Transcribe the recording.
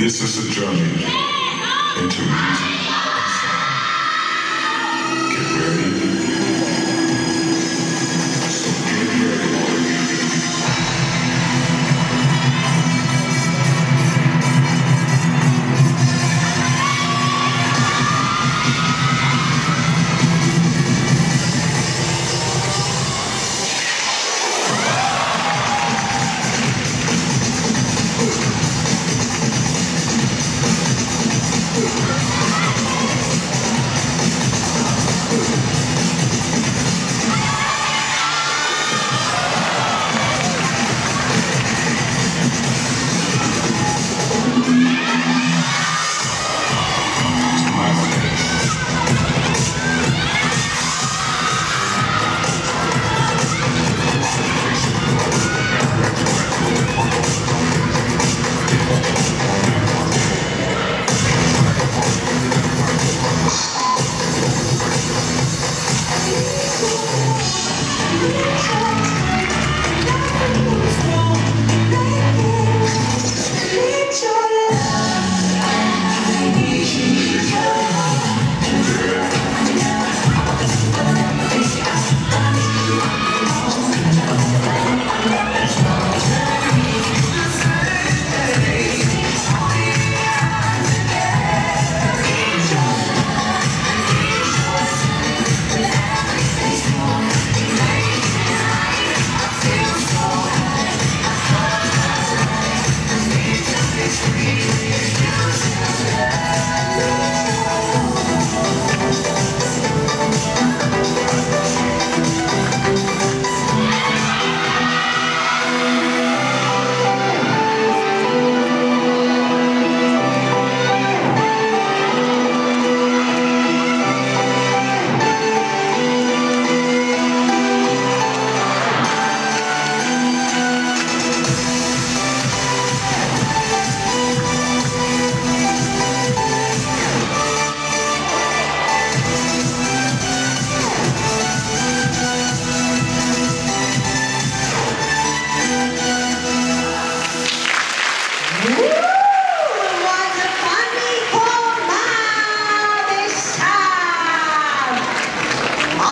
This is a journey into